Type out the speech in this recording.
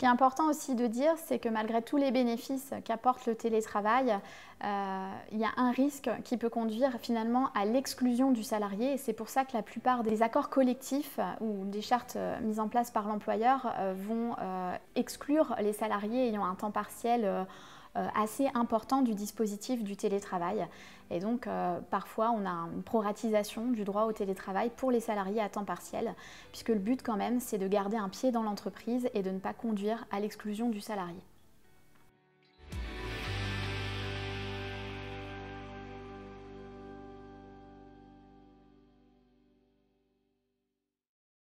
qui est important aussi de dire, c'est que malgré tous les bénéfices qu'apporte le télétravail, euh, il y a un risque qui peut conduire finalement à l'exclusion du salarié. C'est pour ça que la plupart des accords collectifs ou des chartes mises en place par l'employeur vont exclure les salariés ayant un temps partiel euh, assez important du dispositif du télétravail. Et donc, euh, parfois, on a une proratisation du droit au télétravail pour les salariés à temps partiel, puisque le but, quand même, c'est de garder un pied dans l'entreprise et de ne pas conduire à l'exclusion du salarié.